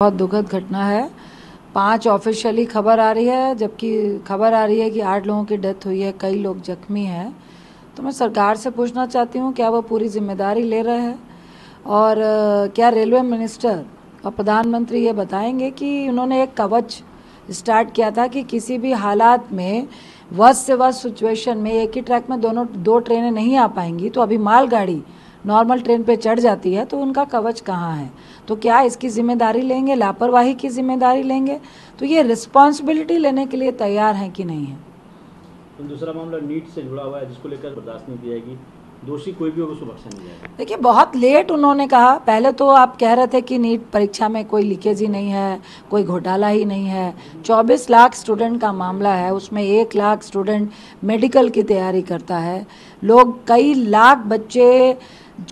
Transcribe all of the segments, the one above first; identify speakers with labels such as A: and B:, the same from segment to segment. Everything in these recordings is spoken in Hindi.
A: बहुत दुखद घटना है। पाँच ऑफिशियली खबर आ रही है, जबकि खबर आ रही है कि आठ लोगों की डेथ हुई है, कई लोग जख्मी हैं। तो मैं सरकार से पूछना चाहती हूँ, क्या वो पूरी ज़िम्मेदारी ले रहे हैं? और क्या रेलवे मिनिस्टर और प्रधानमंत्री ये बताएँगे कि उन्होंने एक कवच स्टार्ट किया था कि किसी भी हालात में वस से वस सिचुएशन में एक ही ट्रैक में दोनों, दो ट्रेनें नहीं आ पाएँगी तो अभी मालगाड़ी नॉर्मल ट्रेन पे चढ़ जाती है तो उनका कवच कहाँ है? तो क्या इसकी ज़िम्मेदारी लेंगे? लापरवाही की ज़िम्मेदारी लेंगे? तो ये रिस्पॉन्सिबिलिटी लेने के लिए तैयार हैं कि नहीं है?
B: तो दूसरा मामला नीट से जुड़ा हुआ है जिसको लेकर बर्दाश्त नहीं की जाएगी। दोषी कोई भी उसको बख्शा नहीं जाएगा।
A: देखिए बहुत लेट उन्होंने कहा। पहले तो आप कह रहे थे कि नीट परीक्षा में कोई लीकेज ही नहीं है कोई घोटाला ही नहीं है। 24 लाख स्टूडेंट का मामला है उसमें एक लाख स्टूडेंट मेडिकल की तैयारी करता है। लोग कई लाख बच्चे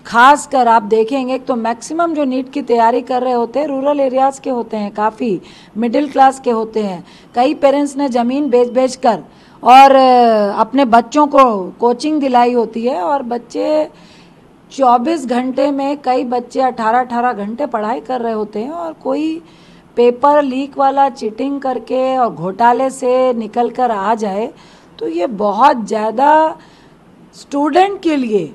A: खास कर आप देखेंगे तो मैक्सिमम जो नीट की तैयारी कर रहे होते हैं, रूरल एरियाज़ के होते हैं काफ़ी, मिडिल क्लास के होते हैं। कई पेरेंट्स ने ज़मीन बेच बेच कर और अपने बच्चों को कोचिंग दिलाई होती है और बच्चे 24 घंटे में कई बच्चे 18-18 घंटे पढ़ाई कर रहे होते हैं और कोई पेपर लीक वाला चीटिंग करके और घोटाले से निकल कर आ जाए तो ये बहुत ज़्यादा स्टूडेंट के लिए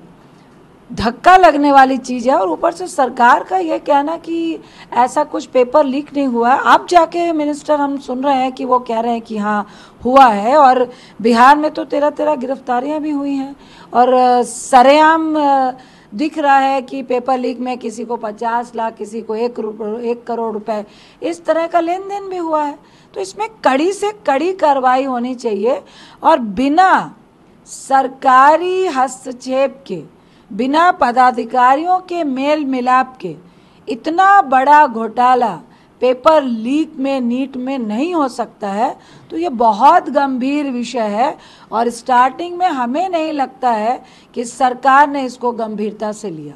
A: धक्का लगने वाली चीज़ है और ऊपर से सरकार का ये कहना कि ऐसा कुछ पेपर लीक नहीं हुआ है। अब जाके मिनिस्टर हम सुन रहे हैं कि वो कह रहे हैं कि हाँ हुआ है और बिहार में तो तेरह तेरह गिरफ्तारियाँ भी हुई हैं और सरेआम दिख रहा है कि पेपर लीक में किसी को पचास लाख, किसी को एक एक करोड़ रुपए, इस तरह का लेन देन भी हुआ है। तो इसमें कड़ी से कड़ी कार्रवाई होनी चाहिए और बिना सरकारी हस्तक्षेप के बिना पदाधिकारियों के मेल मिलाप के इतना बड़ा घोटाला पेपर लीक में, नीट में नहीं हो सकता है तो ये बहुत गंभीर विषय है और स्टार्टिंग में हमें नहीं लगता है कि सरकार ने इसको गंभीरता से लिया।